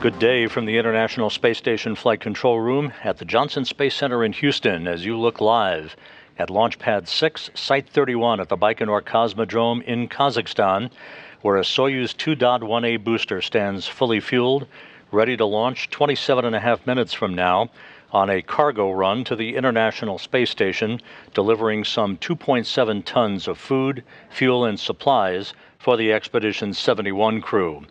Good day from the International Space Station Flight Control Room at the Johnson Space Center in Houston as you look live at Launch Pad 6, Site 31 at the Baikonur Cosmodrome in Kazakhstan, where a Soyuz 2.1A booster stands fully fueled, ready to launch 27 and a half minutes from now on a cargo run to the International Space Station, delivering some 2.7 tons of food, fuel, and supplies for the Expedition 71 crew.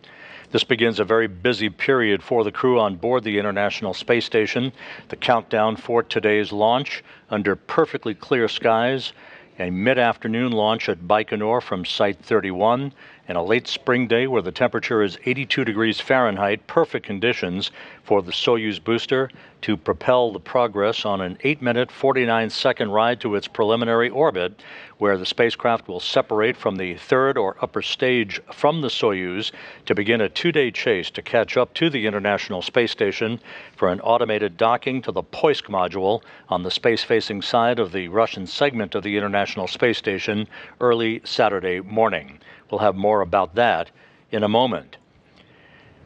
This begins a very busy period for the crew on board the International Space Station. The countdown for today's launch under perfectly clear skies, a mid afternoon launch at Baikonur from Site 31, and a late spring day where the temperature is 82 degrees Fahrenheit, perfect conditions for the Soyuz booster to propel the Progress on an 8 minute 49 second ride to its preliminary orbit, where the spacecraft will separate from the third or upper stage from the Soyuz to begin a two day chase to catch up to the International Space Station for an automated docking to the Poisk module on the space facing side of the Russian segment of the International Space Station early Saturday morning. We'll have more about that in a moment.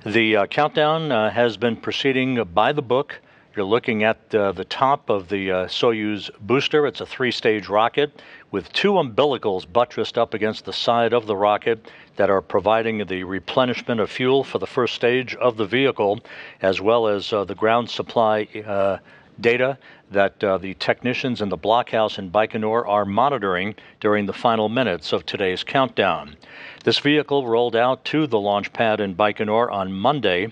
The uh, countdown uh, has been proceeding by the book. You're looking at uh, the top of the uh, Soyuz booster. It's a three stage rocket with two umbilicals buttressed up against the side of the rocket that are providing the replenishment of fuel for the first stage of the vehicle, as well as uh, the ground supply uh, data that uh, the technicians in the blockhouse in Baikonur are monitoring during the final minutes of today's countdown. This vehicle rolled out to the launch pad in Baikonur on Monday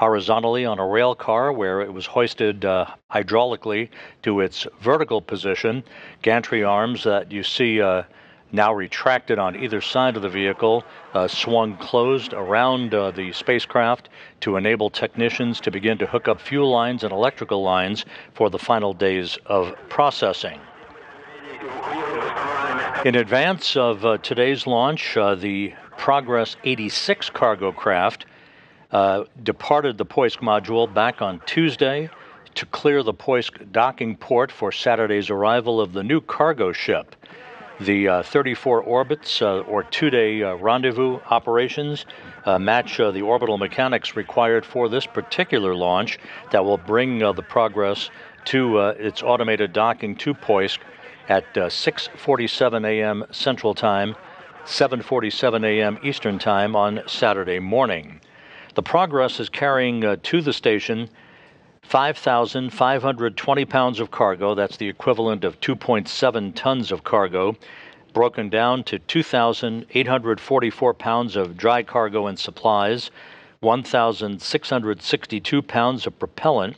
horizontally on a rail car where it was hoisted uh, hydraulically to its vertical position. Gantry arms that you see uh, now retracted on either side of the vehicle, uh, swung closed around uh, the spacecraft to enable technicians to begin to hook up fuel lines and electrical lines for the final days of processing. In advance of uh, today's launch, uh, the Progress 86 cargo craft uh, departed the Poisk module back on Tuesday to clear the Poisk docking port for Saturday's arrival of the new cargo ship. The uh, 34 orbits uh, or two day uh, rendezvous operations uh, match uh, the orbital mechanics required for this particular launch that will bring uh, the Progress to its automated docking to Poisk at 6:47 a.m. Central Time, 7:47 a.m. Eastern Time on Saturday morning. The Progress is carrying uh, to the station 5,520 pounds of cargo, that's the equivalent of 2.7 tons of cargo, broken down to 2,844 pounds of dry cargo and supplies, 1,662 pounds of propellant,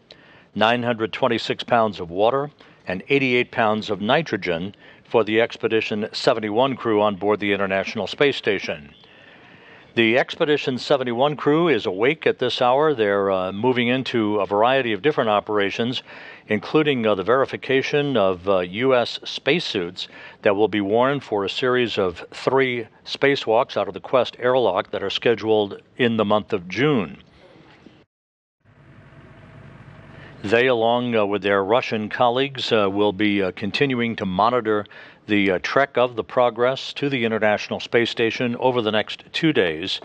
926 pounds of water, and 88 pounds of nitrogen for the Expedition 71 crew on board the International Space Station. The Expedition 71 crew is awake at this hour. They're uh, moving into a variety of different operations, including uh, the verification of uh, U.S. spacesuits that will be worn for a series of three spacewalks out of the Quest airlock that are scheduled in the month of June. They, along uh, with their Russian colleagues, uh, will be uh, continuing to monitor the uh, trek of the Progress to the International Space Station over the next two days.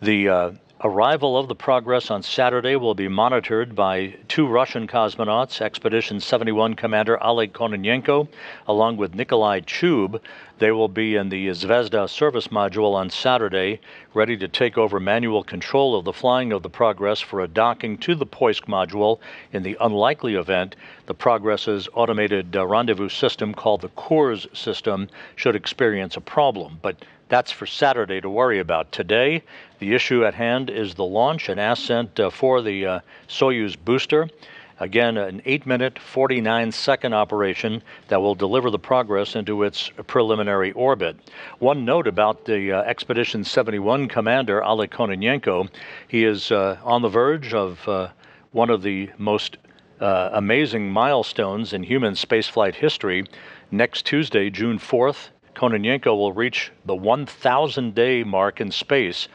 The uh, arrival of the Progress on Saturday will be monitored by two Russian cosmonauts, Expedition 71 Commander Oleg Kononenko, along with Nikolai Chub. They will be in the Zvezda service module on Saturday, ready to take over manual control of the flying of the Progress for a docking to the Poisk module in the unlikely event the Progress's automated uh, rendezvous system, called the Kurs system, should experience a problem. But that's for Saturday to worry about. Today, the issue at hand is the launch and ascent uh, for the uh, Soyuz booster. Again, an 8 minute, 49 second operation that will deliver the progress into its preliminary orbit. One note about the uh, Expedition 71 commander, Oleg Kononenko, he is uh, on the verge of uh, one of the most uh, amazing milestones in human spaceflight history. Next Tuesday, June 4th, Kononenko will reach the 1,000 day mark in space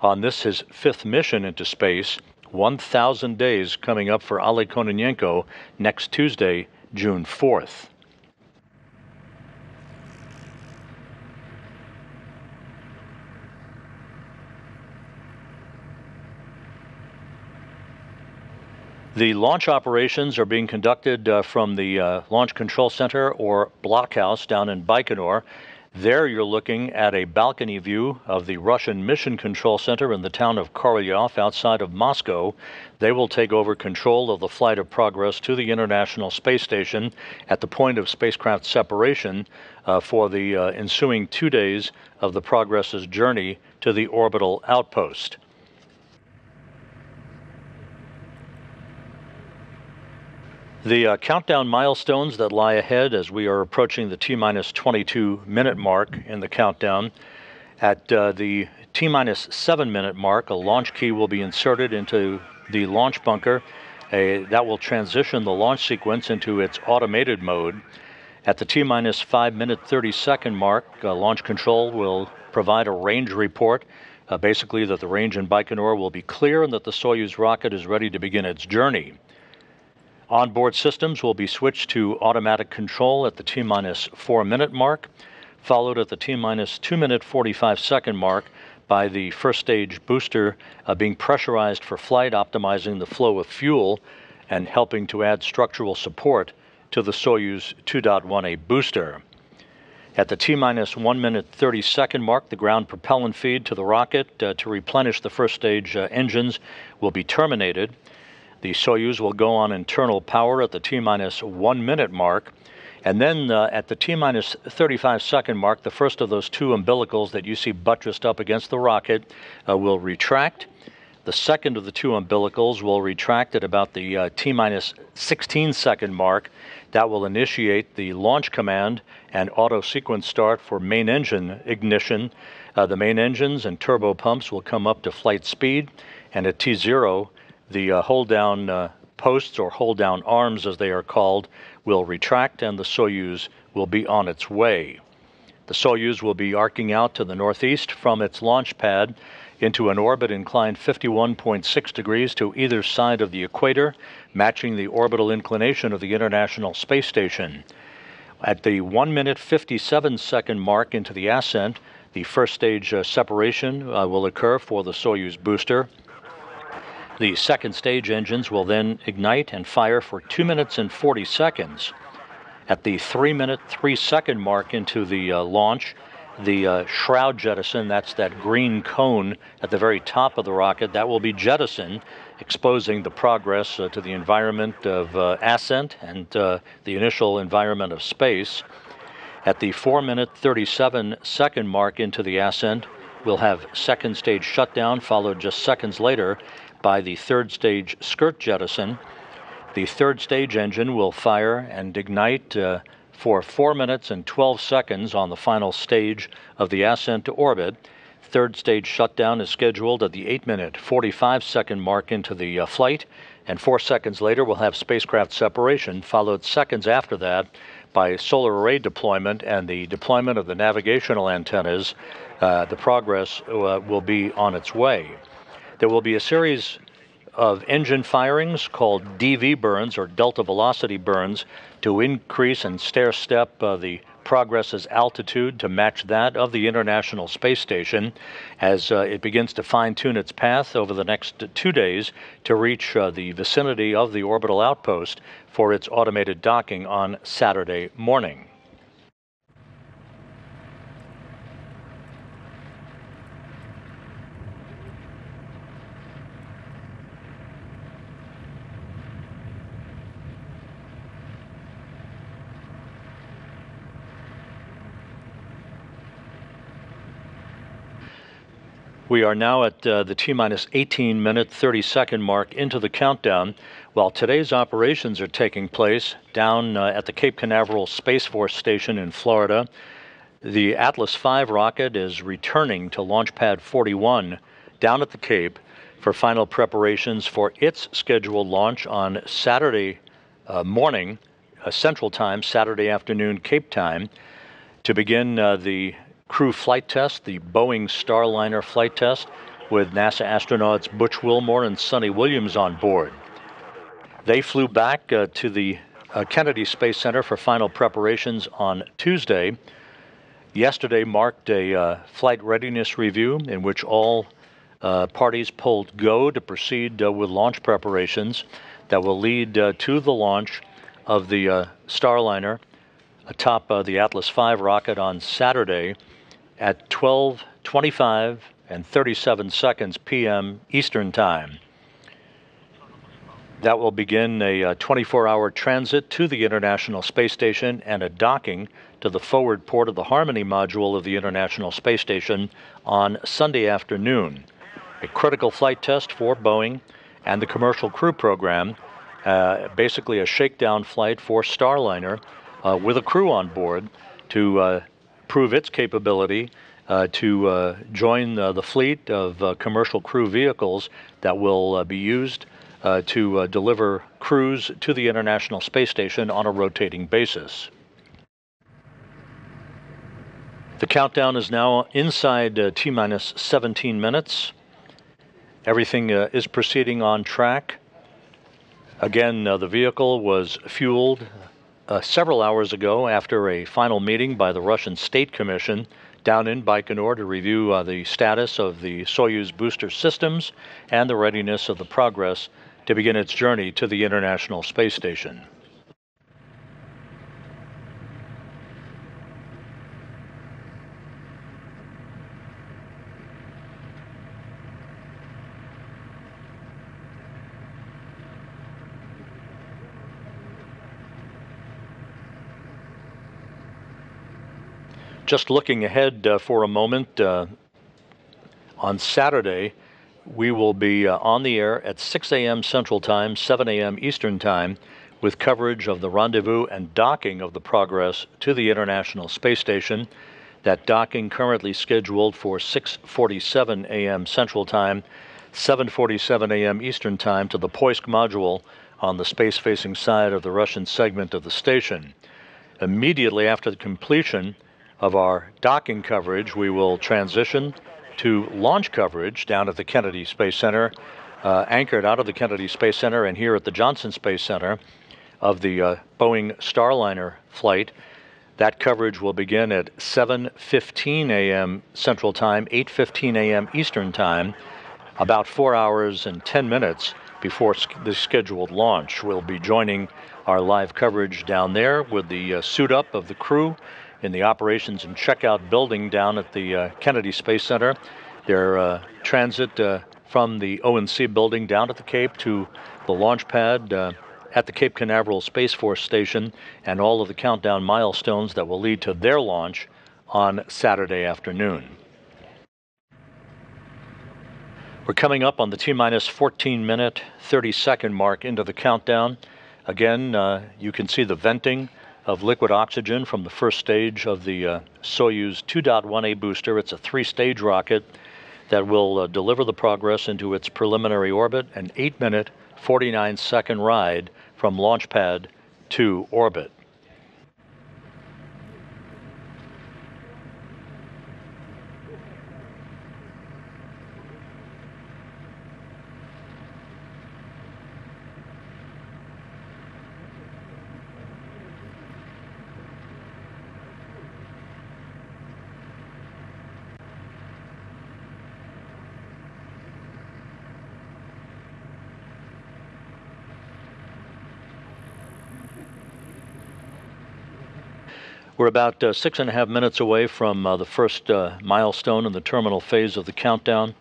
on this his fifth mission into space. 1,000 days coming up for Oleg Kononenko next Tuesday, June 4th. The launch operations are being conducted uh, from the uh, Launch Control Center or blockhouse down in Baikonur. There, you're looking at a balcony view of the Russian Mission Control Center in the town of Korolyov outside of Moscow. They will take over control of the flight of Progress to the International Space Station at the point of spacecraft separation uh, for the uh, ensuing two days of the Progress's journey to the orbital outpost. The uh, countdown milestones that lie ahead as we are approaching the T minus 22 minute mark in the countdown. At uh, the T minus 7 minute mark, a launch key will be inserted into the launch bunker. A, that will transition the launch sequence into its automated mode. At the T minus 5 minute 30 second mark, uh, launch control will provide a range report. Uh, basically, that the range in Baikonur will be clear and that the Soyuz rocket is ready to begin its journey. Onboard systems will be switched to automatic control at the T minus four minute mark, followed at the T minus two minute 45 second mark by the first stage booster uh, being pressurized for flight, optimizing the flow of fuel and helping to add structural support to the Soyuz 2.1A booster. At the T minus 1 minute 30 second mark, the ground propellant feed to the rocket uh, to replenish the first stage uh, engines will be terminated. The Soyuz will go on internal power at the T minus one minute mark. And then uh, at the T minus 35 second mark, the first of those two umbilicals that you see buttressed up against the rocket uh, will retract. The second of the two umbilicals will retract at about the uh, T minus 16 second mark. That will initiate the launch command and auto sequence start for main engine ignition. Uh, the main engines and turbo pumps will come up to flight speed, and at T0, the uh, hold down uh, posts or hold down arms, as they are called, will retract and the Soyuz will be on its way. The Soyuz will be arcing out to the northeast from its launch pad into an orbit inclined 51.6 degrees to either side of the equator, matching the orbital inclination of the International Space Station. At the 1 minute 57 second mark into the ascent, the first stage uh, separation uh, will occur for the Soyuz booster. The second stage engines will then ignite and fire for 2 minutes and 40 seconds. At the 3 minute 3 second mark into the uh, launch, the uh, shroud jettison, that's that green cone at the very top of the rocket, that will be jettisoned, exposing the progress uh, to the environment of uh, ascent and uh, the initial environment of space. At the 4 minute 37 second mark into the ascent, we'll have second stage shutdown, followed just seconds later by the third stage skirt jettison. The third stage engine will fire and ignite uh, for 4 minutes and 12 seconds on the final stage of the ascent to orbit. Third stage shutdown is scheduled at the 8 minute 45 second mark into the uh, flight, and 4 seconds later we'll have spacecraft separation, followed seconds after that by solar array deployment and the deployment of the navigational antennas. Uh, the progress uh, will be on its way. There will be a series of engine firings called DV burns or delta velocity burns to increase and stair step uh, the Progress's altitude to match that of the International Space Station as uh, it begins to fine tune its path over the next two days to reach uh, the vicinity of the orbital outpost for its automated docking on Saturday morning. We are now at uh, the T minus 18 minute 30 second mark into the countdown. While today's operations are taking place down uh, at the Cape Canaveral Space Force Station in Florida, the Atlas V rocket is returning to Launch Pad 41 down at the Cape for final preparations for its scheduled launch on Saturday uh, morning, uh, Central Time, Saturday afternoon, Cape Time. to begin uh, the crew flight test, the Boeing Starliner flight test, with NASA astronauts Butch Wilmore and Suni Williams on board. They flew back uh, to the uh, Kennedy Space Center for final preparations on Tuesday. Yesterday marked a uh, flight readiness review in which all uh, parties pulled go to proceed uh, with launch preparations that will lead uh, to the launch of the Starliner atop the Atlas V rocket on Saturday at 12:25 and 37 seconds p.m. Eastern Time. That will begin a 24 hour transit to the International Space Station and a docking to the forward port of the Harmony module of the International Space Station on Sunday afternoon. A critical flight test for Boeing and the Commercial Crew Program, uh, basically a shakedown flight for Starliner uh, with a crew on board to uh, prove its capability uh, to uh, join uh, the fleet of commercial crew vehicles that will be used uh, to uh, deliver crews to the International Space Station on a rotating basis. The countdown is now inside uh, T minus 17 minutes. Everything uh, is proceeding on track. Again, uh, the vehicle was fueled uh, several hours ago after a final meeting by the Russian State Commission down in Baikonur to review uh, the status of the Soyuz booster systems and the readiness of the progress to begin its journey to the International Space Station. Just looking ahead uh, for a moment, uh, on Saturday, we will be uh, on the air at 6 a.m. Central Time, 7 a.m. Eastern Time, with coverage of the rendezvous and docking of the Progress to the International Space Station. That docking currently scheduled for 6:47 a.m. Central Time, 7:47 a.m. Eastern Time to the Poisk module on the space-facing side of the Russian segment of the station. Immediately after the completion of our docking coverage, we will transition to launch coverage down at the Kennedy Space Center, uh, anchored out of the Kennedy Space Center and here at the Johnson Space Center of the uh, Boeing Starliner flight. That coverage will begin at 7:15 a.m. Central Time, 8:15 a.m. Eastern Time, about 4 hours and 10 minutes before the scheduled launch. We'll be joining our live coverage down there with the uh, suit up of the crew in the operations and checkout building down at the uh, Kennedy Space Center. Their uh, transit uh, from the O&C building down at the Cape to the launch pad uh, at the Cape Canaveral Space Force Station, and all of the countdown milestones that will lead to their launch on Saturday afternoon. We're coming up on the T minus 14 minute, 30 second mark into the countdown. Again, uh, you can see the venting of liquid oxygen from the first stage of the uh, Soyuz 2.1A booster. It's a three stage rocket that will uh, deliver the Progress into its preliminary orbit, an 8 minute, 49 second ride from launch pad to orbit. We're about uh, six and a half minutes away from uh, the first uh, milestone in the terminal phase of the countdown.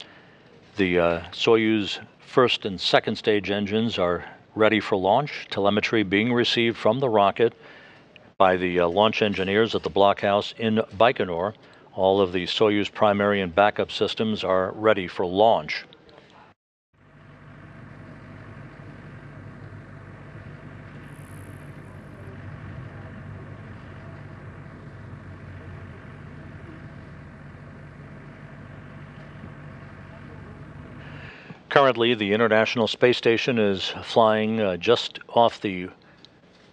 The uh, Soyuz first and second stage engines are ready for launch, telemetry being received from the rocket by the uh, launch engineers at the blockhouse in Baikonur. All of the Soyuz primary and backup systems are ready for launch. Currently, the International Space Station is flying uh, just off the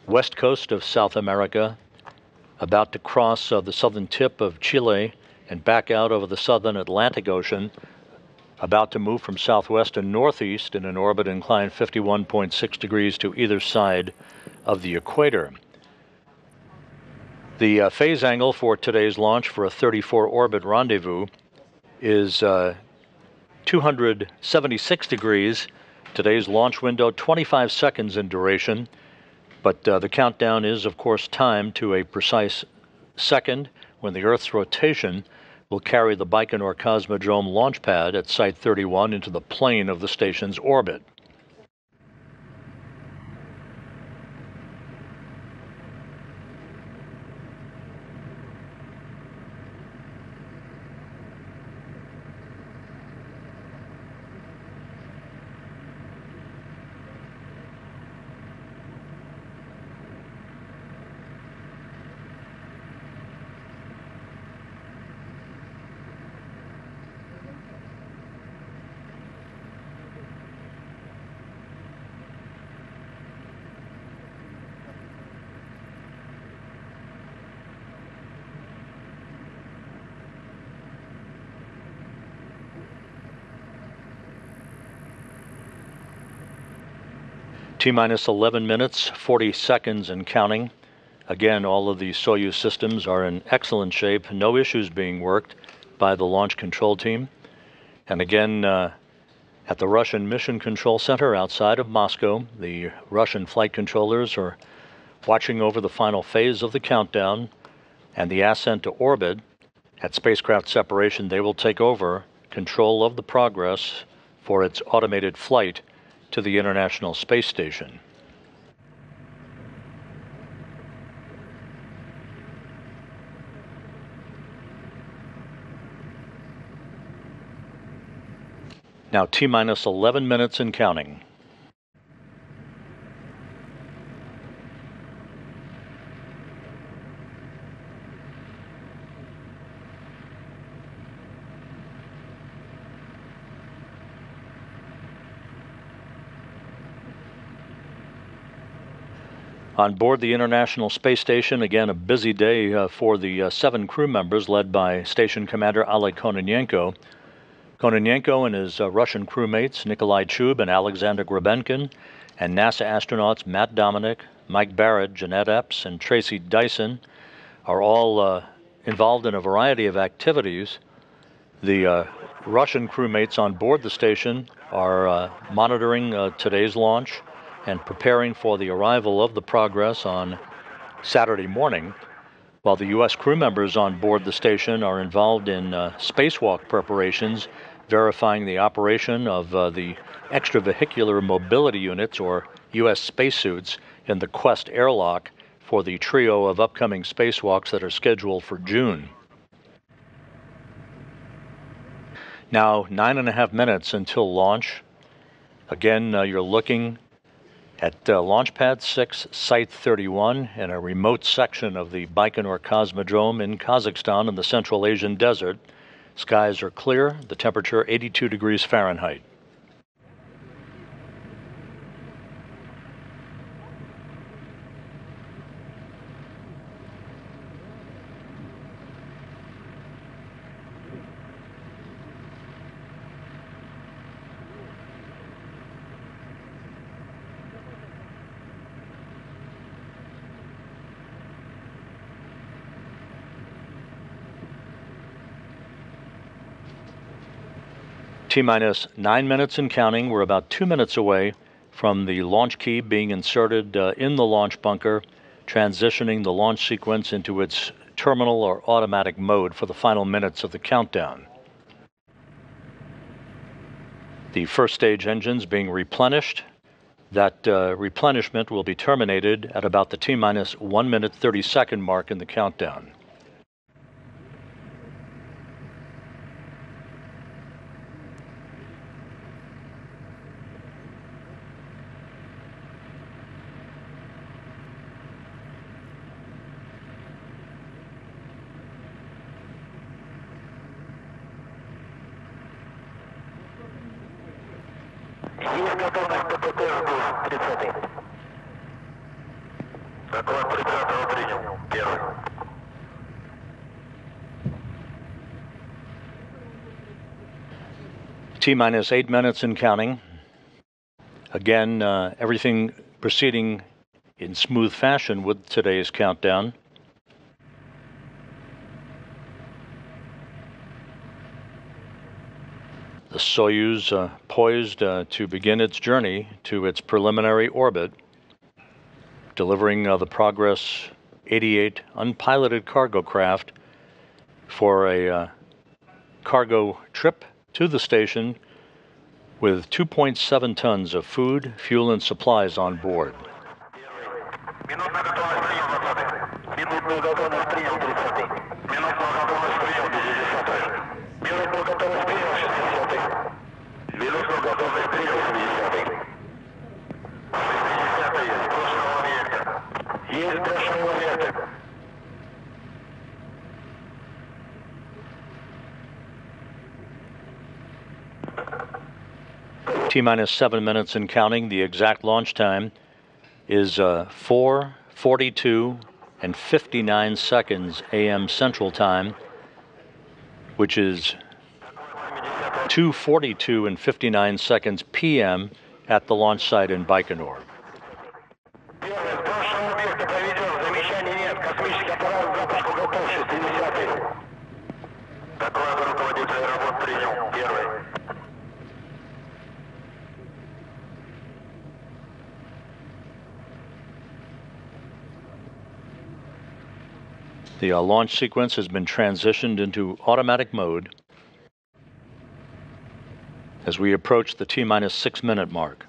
west coast of South America, about to cross uh, the southern tip of Chile and back out over the southern Atlantic Ocean, about to move from southwest to northeast in an orbit inclined 51.6 degrees to either side of the equator. The uh, phase angle for today's launch for a 34 orbit rendezvous is uh, 276 degrees. Today's launch window 25 seconds in duration, but uh, the countdown is, of course, timed to a precise second when the Earth's rotation will carry the Baikonur Cosmodrome launch pad at Site 31 into the plane of the station's orbit. T minus 11 minutes, 40 seconds and counting. Again, all of the Soyuz systems are in excellent shape, no issues being worked by the launch control team. And again, uh, at the Russian Mission Control Center outside of Moscow, the Russian flight controllers are watching over the final phase of the countdown and the ascent to orbit. At spacecraft separation, they will take over control of the progress for its automated flight to the International Space Station. Now T minus 11 minutes and counting. On board the International Space Station, again, a busy day uh, for the uh, seven crew members led by Station Commander Oleg Kononenko. Kononenko and his uh, Russian crewmates, Nikolai Chub and Alexander Grebenkin, and NASA astronauts Matt Dominick, Mike Barratt, Jeanette Epps, and Tracy Dyson are all uh, involved in a variety of activities. The uh, Russian crewmates on board the station are uh, monitoring today's launch and preparing for the arrival of the Progress on Saturday morning, while the U.S. crew members on board the station are involved in uh, spacewalk preparations, verifying the operation of uh, the extravehicular mobility units, or U.S. spacesuits, in the Quest airlock for the trio of upcoming spacewalks that are scheduled for June. Now, nine and a half minutes until launch. Again, uh, you're looking at uh, Launchpad 6, Site 31, in a remote section of the Baikonur Cosmodrome in Kazakhstan in the Central Asian desert. Skies are clear, the temperature 82 degrees Fahrenheit. T minus nine minutes and counting. We're about two minutes away from the launch key being inserted uh, in the launch bunker, transitioning the launch sequence into its terminal or automatic mode for the final minutes of the countdown. The first stage engines being replenished. That uh, replenishment will be terminated at about the T minus 1 minute 30 second mark in the countdown. T minus eight minutes and counting. Again, uh, everything proceeding in smooth fashion with today's countdown. The Soyuz uh, poised uh, to begin its journey to its preliminary orbit, delivering uh, the Progress 88 unpiloted cargo craft for a uh, cargo trip to the station with 2.7 tons of food, fuel, and supplies on board. T minus seven minutes and counting. The exact launch time is uh, 4:42 and 59 seconds a.m. Central Time, which is 2:42 and 59 seconds p.m. at the launch site in Baikonur. The uh, launch sequence has been transitioned into automatic mode as we approach the T minus six minute mark.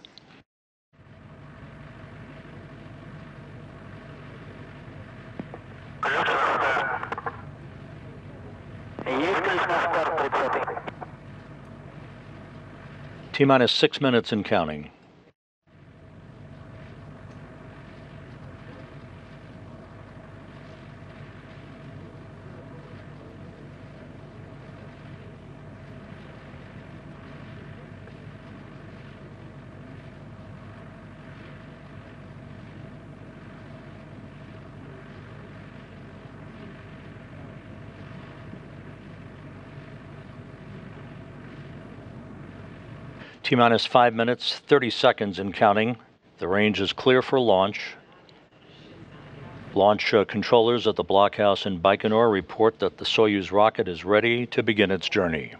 T minus six minutes and counting. T minus five minutes, 30 seconds and counting. The range is clear for launch. Launch uh, controllers at the blockhouse in Baikonur report that the Soyuz rocket is ready to begin its journey.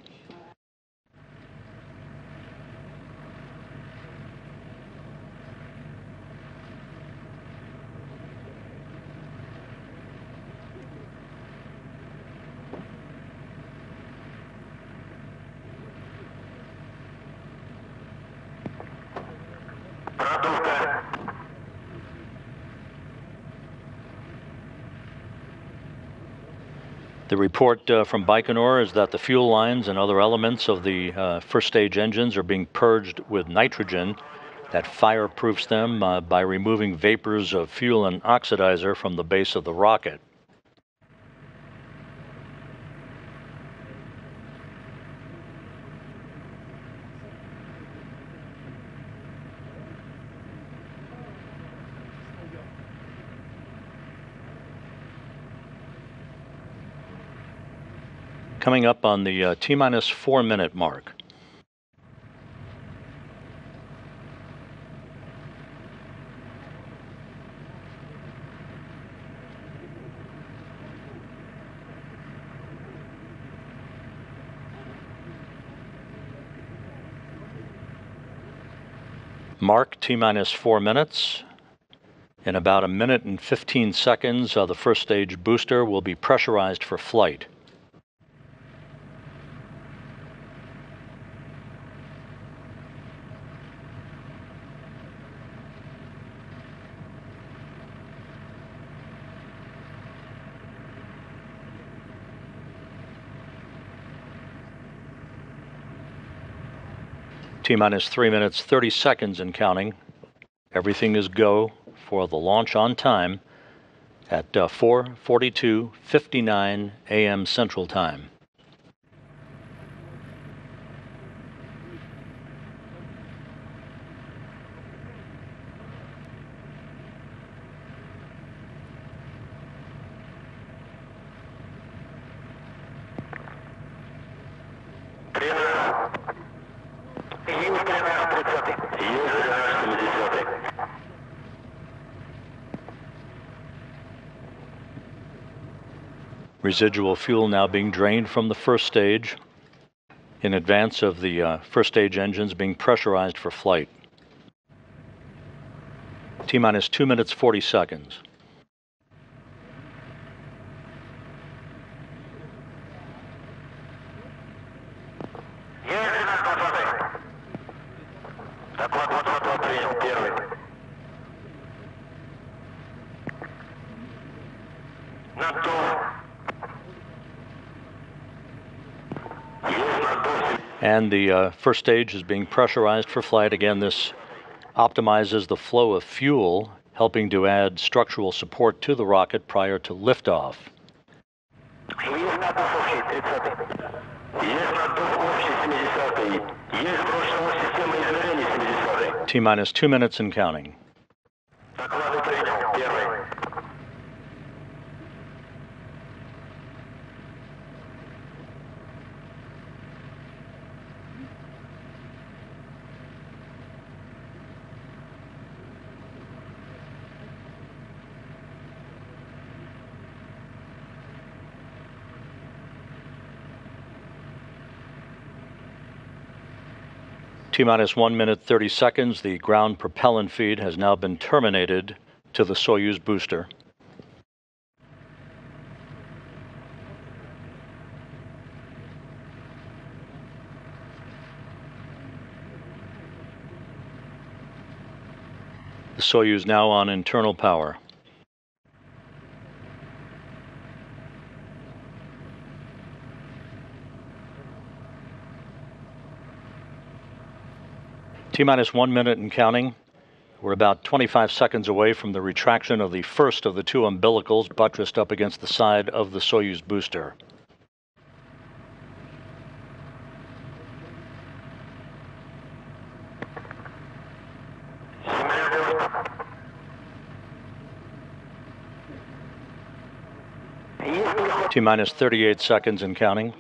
The report uh, from Baikonur is that the fuel lines and other elements of the uh, first stage engines are being purged with nitrogen that fireproofs them uh, by removing vapors of fuel and oxidizer from the base of the rocket. Coming up on the uh, T minus four minute mark. Mark T minus four minutes. In about a minute and 15 seconds, uh, the first stage booster will be pressurized for flight. T minus three minutes, 30 seconds and counting. Everything is go for the launch on time at uh, 4:42:59 a.m. Central Time. residual fuel now being drained from the first stage in advance of the uh, first stage engines being pressurized for flight. T minus 2 minutes 40 seconds. Not And the uh, first stage is being pressurized for flight. Again, this optimizes the flow of fuel, helping to add structural support to the rocket prior to liftoff. T minus two minutes and counting. T minus 1 minute 30 seconds. The ground propellant feed has now been terminated to the Soyuz booster. The Soyuz now on internal power. T minus one minute and counting. We're about 25 seconds away from the retraction of the first of the two umbilicals buttressed up against the side of the Soyuz booster. T minus 38 seconds and counting.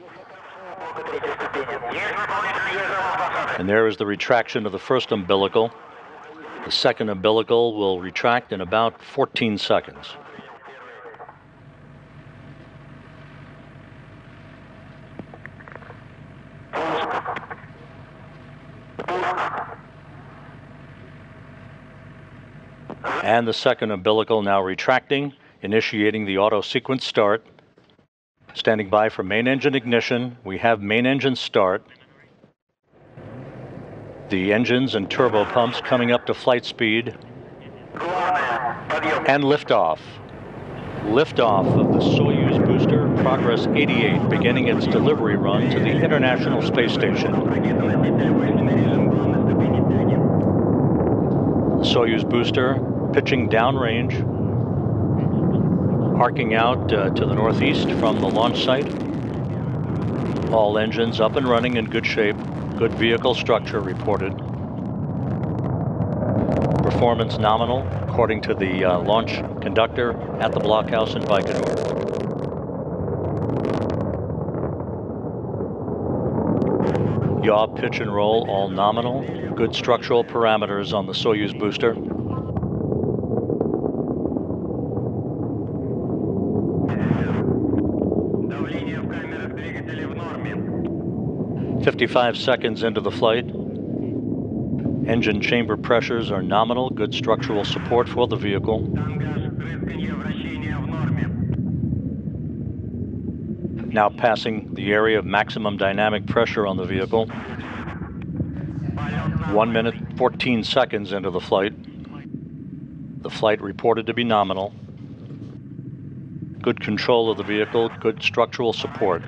And there is the retraction of the first umbilical. The second umbilical will retract in about 14 seconds. And the second umbilical now retracting, initiating the auto sequence start. Standing by for main engine ignition. We have main engine start the engines and turbo pumps coming up to flight speed. And liftoff. Liftoff of the Soyuz booster Progress 88 beginning its delivery run to the International Space Station. Soyuz booster pitching downrange, arcing out uh, to the northeast from the launch site. All engines up and running in good shape. Good vehicle structure reported. Performance nominal, according to the uh, launch conductor at the blockhouse in Baikonur. Yaw, pitch, and roll, all nominal. Good structural parameters on the Soyuz booster. 55 seconds into the flight. Engine chamber pressures are nominal, good structural support for the vehicle. Now passing the area of maximum dynamic pressure on the vehicle. 1 minute 14 seconds into the flight. The flight reported to be nominal. Good control of the vehicle, good structural support.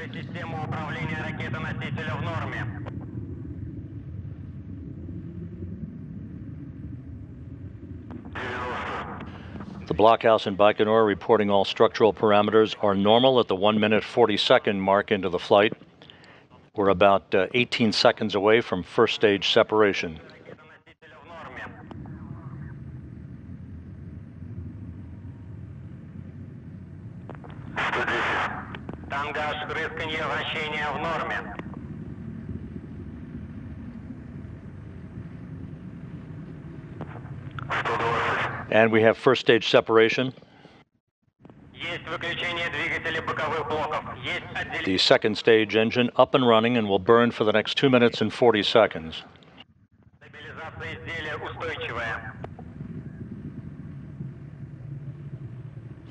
blockhouse in Baikonur reporting all structural parameters are normal at the 1 minute 40 second mark into the flight. We're about uh, 18 seconds away from first stage separation. Ракетоносителя в норме. Тангаж, рысканье, вращение в норме. And we have first stage separation. The second stage engine up and running and will burn for the next 2 minutes and 40 seconds.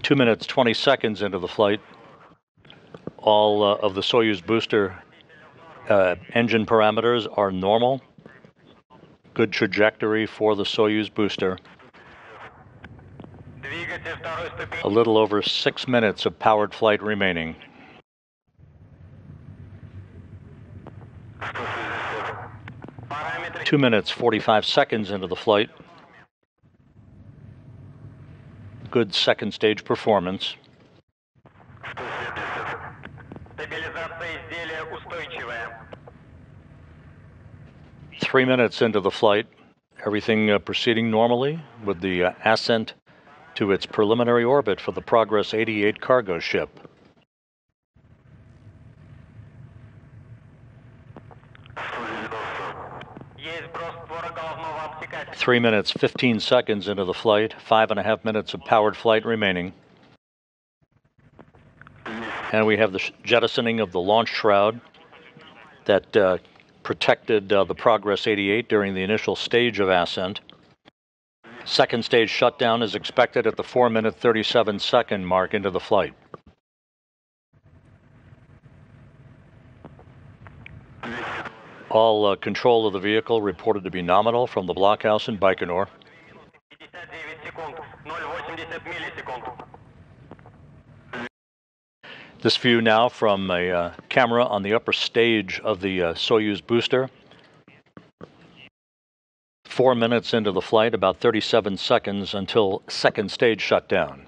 Two minutes, 20 seconds into the flight, all uh, of the Soyuz booster uh, engine parameters are normal. Good trajectory for the Soyuz booster. A little over six minutes of powered flight remaining. Two minutes, 45 seconds into the flight. Good second stage performance. Three minutes into the flight, everything uh, proceeding normally with the uh, ascent to its preliminary orbit for the Progress 88 cargo ship. Three minutes, 15 seconds into the flight, five and a half minutes of powered flight remaining. And we have the jettisoning of the launch shroud that uh, protected uh, the Progress 88 during the initial stage of ascent. Second stage shutdown is expected at the 4 minute 37 second mark into the flight. All uh, control of the vehicle reported to be nominal from the blockhouse in Baikonur. This view now from a uh, camera on the upper stage of the uh, Soyuz booster. Four minutes into the flight, about 37 seconds until second stage shutdown.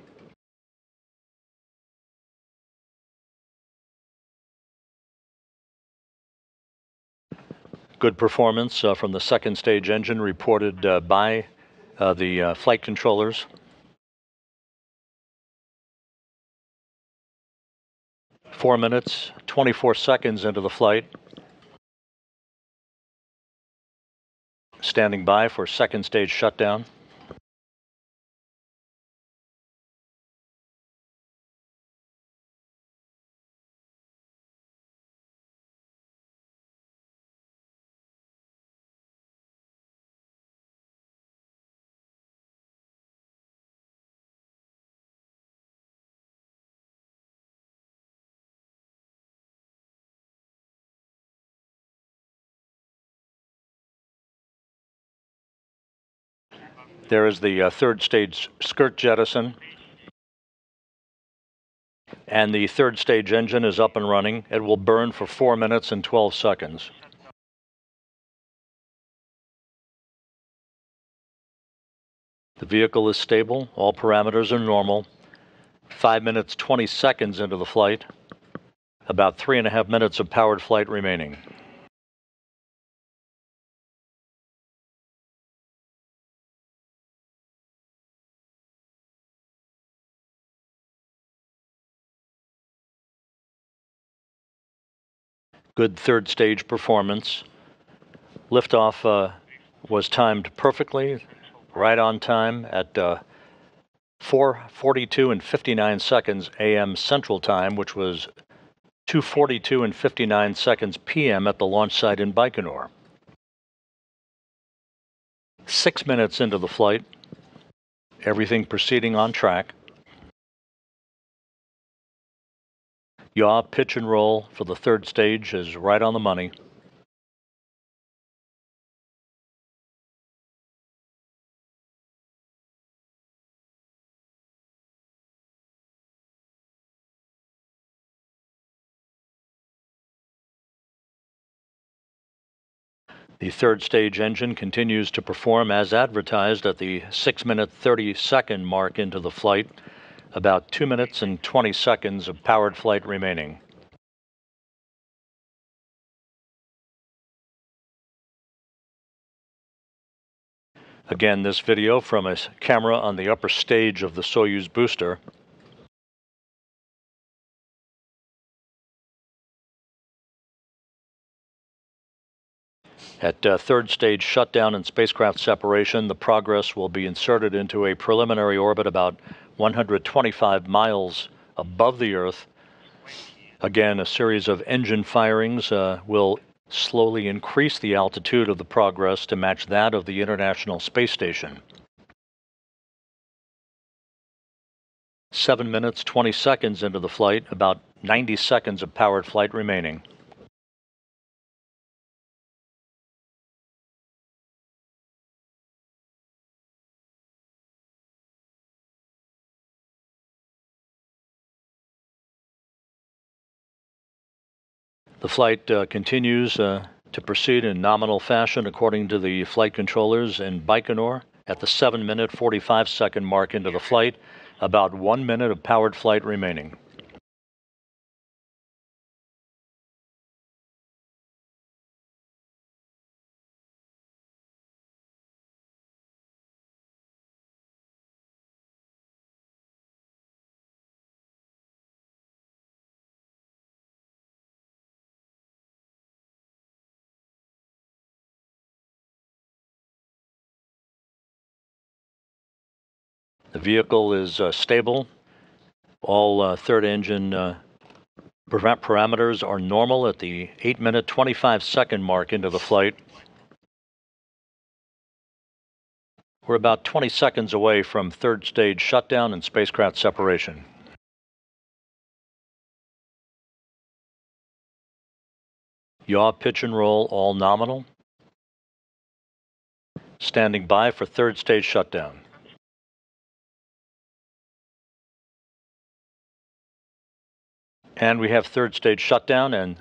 Good performance uh, from the second stage engine reported uh, by uh, the uh, flight controllers. Four minutes, 24 seconds into the flight. Standing by for second stage shutdown. There is the uh, third stage skirt jettison. And the third stage engine is up and running. It will burn for 4 minutes and 12 seconds. The vehicle is stable, all parameters are normal. 5 minutes 20 seconds into the flight. About 3.5 minutes of powered flight remaining. Good third stage performance. Liftoff uh, was timed perfectly, right on time at uh, 4:42 and 59 seconds a.m. Central Time, which was 2:42 and 59 seconds p.m. at the launch site in Baikonur. Six minutes into the flight, everything proceeding on track. Yaw pitch and roll for the third stage is right on the money. The third stage engine continues to perform as advertised at the 6 minute 30 second mark into the flight, about 2 minutes and 20 seconds of powered flight remaining. Again, this video from a camera on the upper stage of the Soyuz booster. At uh, third stage shutdown and spacecraft separation, the Progress will be inserted into a preliminary orbit about 125 miles above the Earth. Again, a series of engine firings uh, will slowly increase the altitude of the Progress to match that of the International Space Station. 7 minutes 20 seconds into the flight, about 90 seconds of powered flight remaining. The flight uh, continues uh, to proceed in nominal fashion according to the flight controllers in Baikonur at the 7 minute 45 second mark into the flight, about 1 minute of powered flight remaining. The vehicle is uh, stable. All uh, third engine uh, parameters are normal at the 8 minute 25 second mark into the flight. We're about 20 seconds away from third stage shutdown and spacecraft separation. Yaw, pitch, and roll, all nominal. Standing by for third stage shutdown. And we have third stage shutdown and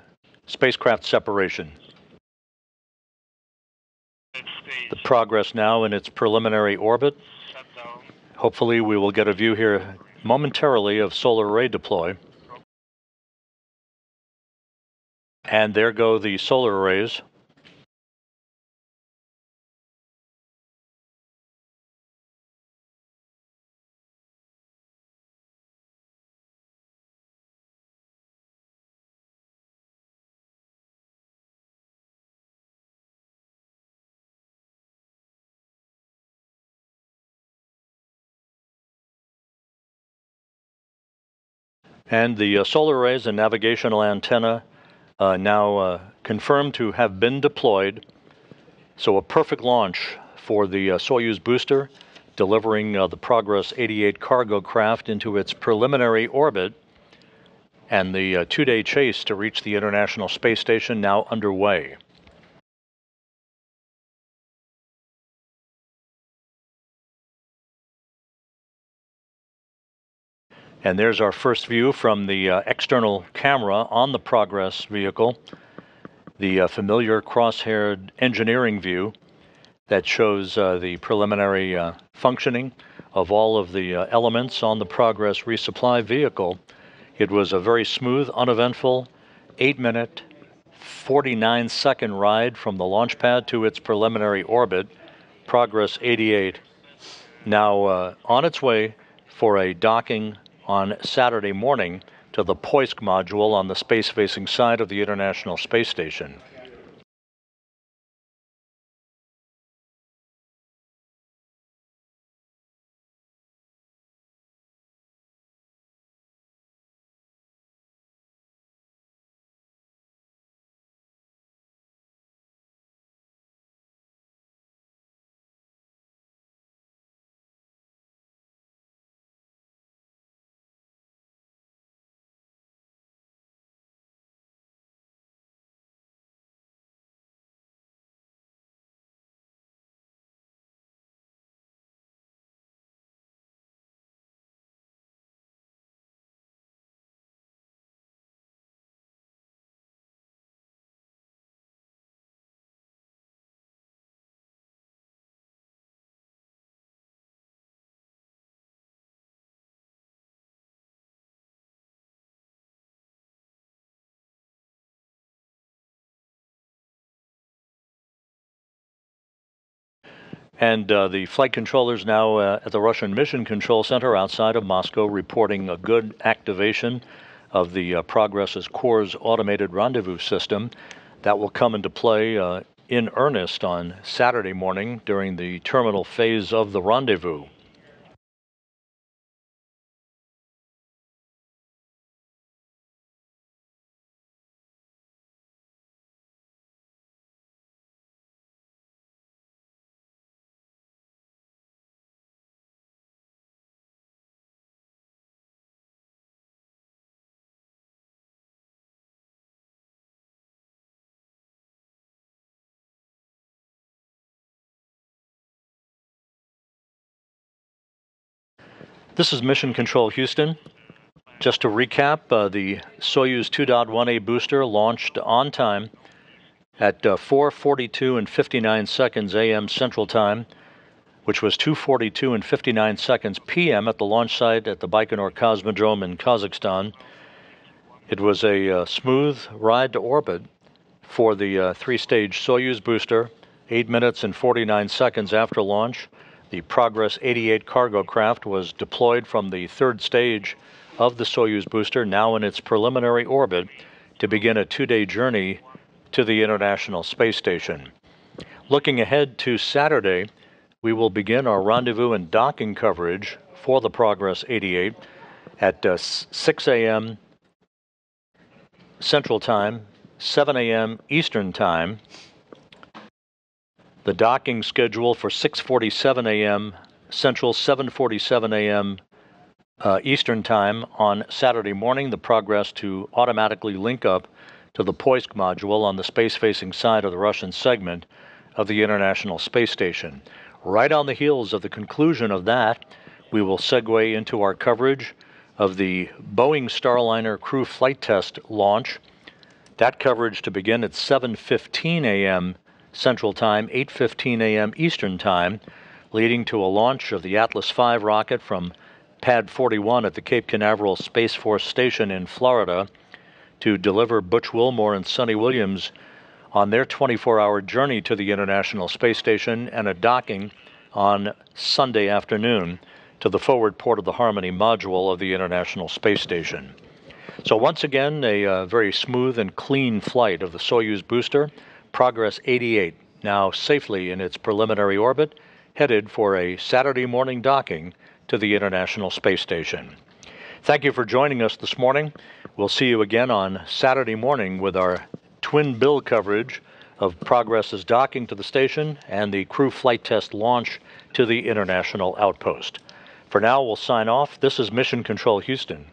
spacecraft separation. The progress now in its preliminary orbit. Hopefully we will get a view here momentarily of solar array deploy. And there go the solar arrays. And the uh, solar arrays and navigational antenna uh, now uh, confirmed to have been deployed. So a perfect launch for the Soyuz booster, delivering the Progress 88 cargo craft into its preliminary orbit, and the uh, two-day chase to reach the International Space Station now underway. And there's our first view from the uh, external camera on the Progress vehicle, the uh, familiar cross-haired engineering view that shows uh, the preliminary uh, functioning of all of the uh, elements on the Progress resupply vehicle. It was a very smooth, uneventful, 8-minute, 49-second ride from the launch pad to its preliminary orbit, Progress 88, now uh, on its way for a docking on Saturday morning to the Poisk module on the space facing side of the International Space Station. And uh, the flight controllers now uh, at the Russian Mission Control Center outside of Moscow reporting a good activation of the uh, Progress's Kurs automated rendezvous system. That will come into play uh, in earnest on Saturday morning during the terminal phase of the rendezvous. This is Mission Control Houston. Just to recap, uh, the Soyuz 2.1A booster launched on time at uh, 4:42 and 59 seconds a.m. Central Time, which was 2:42 and 59 seconds p.m. at the launch site at the Baikonur Cosmodrome in Kazakhstan. It was a uh, smooth ride to orbit for the uh, three-stage Soyuz booster, 8 minutes and 49 seconds after launch. The Progress 88 cargo craft was deployed from the third stage of the Soyuz booster, now in its preliminary orbit, to begin a two day journey to the International Space Station. Looking ahead to Saturday, we will begin our rendezvous and docking coverage for the Progress 88 at uh, 6 a.m. Central Time, 7 a.m. Eastern Time the docking schedule for 6:47 a.m. Central, 7:47 a.m. Uh, Eastern Time on Saturday morning. The progress to automatically link up to the Poisk module on the space-facing side of the Russian segment of the International Space Station. Right on the heels of the conclusion of that, we will segue into our coverage of the Boeing Starliner crew flight test launch. That coverage to begin at 7:15 a.m. Central Time, 8:15 a.m. Eastern Time, leading to a launch of the Atlas V rocket from Pad 41 at the Cape Canaveral Space Force Station in Florida to deliver Butch Wilmore and Suni Williams on their 24-hour journey to the International Space Station and a docking on Sunday afternoon to the forward port of the Harmony module of the International Space Station. So once again, a uh, very smooth and clean flight of the Soyuz booster Progress 88, now safely in its preliminary orbit, headed for a Saturday morning docking to the International Space Station. Thank you for joining us this morning. We'll see you again on Saturday morning with our twin bill coverage of Progress's docking to the station and the crew flight test launch to the International Outpost. For now, we'll sign off. This is Mission Control Houston.